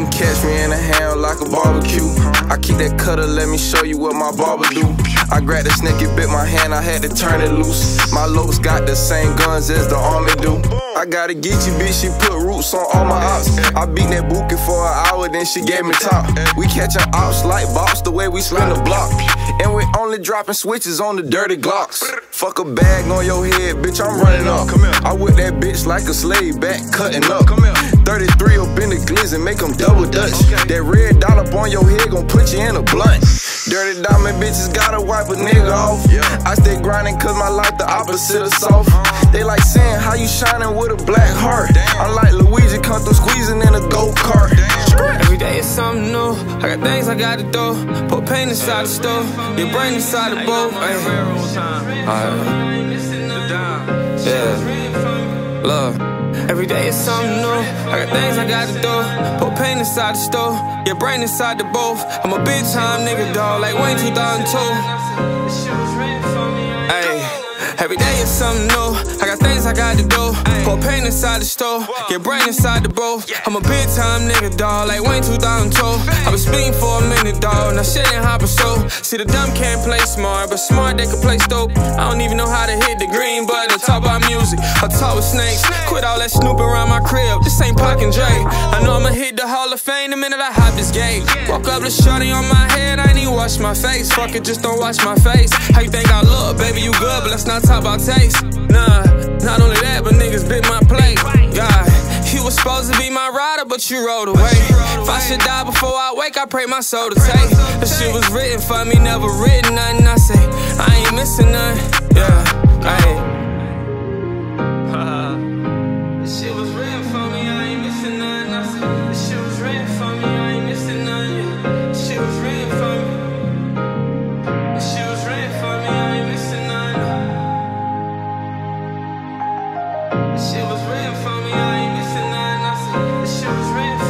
can catch me in the hand like a barbecue. I keep that cutter, let me show you what my barber do. I grabbed the snake, it bit my hand, I had to turn it loose. My lopes got the same guns as the army do. I gotta get you, bitch, she put roots on all my ops. I beat that bookie for an hour, then she gave me top. We catchin' ops like boss, the way we spin the block. And we only dropping switches on the dirty Glocks. Fuck a bag on your head, bitch, I'm running up. I whip that bitch like a slave, back cutting up. 33 up in the glizzy, make them double dutch. That red dot up on your head gon' put you in a blunt. Dirty diamond bitches gotta wipe a nigga off. I stay grinding cause my life the opposite of soft. They like saying how you shining with a black heart. I'm like Luigi come through squeezing in a go kart. Every day is something new. I got things I gotta do. Put pain inside the stove. Your brain inside the boat. Yeah. Love. Every day is something new. I got things I gotta do. Put pain inside the stove. Your brain inside the both. I'm a big time nigga, dog, like Wayne 2002. Every day is something new. I got things I gotta do. Put pain inside the store. Get brain inside the both. I'm a big time nigga, dog, like Wayne 2002. I was speaking for a minute, dog. Now shit ain't hopping so. See, the dumb can't play smart, but smart they can play dope. I don't even know how to hit the green button. Talk about music. I talk with snakes. Quit all that snooping around my crib. This ain't Pac and Dre. I hit the Hall of Fame the minute I hop this gate. Walk up the shorty on my head. I ain't even wash my face. Fuck it, just don't wash my face. How you think I look? Baby, you good, but let's not talk about taste. Nah, not only that, but niggas bit my plate. God, you was supposed to be my rider, but you rode away. If I should die before I wake, I pray my soul to take. The shit was written for me, never written nothing. I say, I ain't missing none. Yeah, ayy. shit was written for me, I ain't missing nothing. I said, this shit was written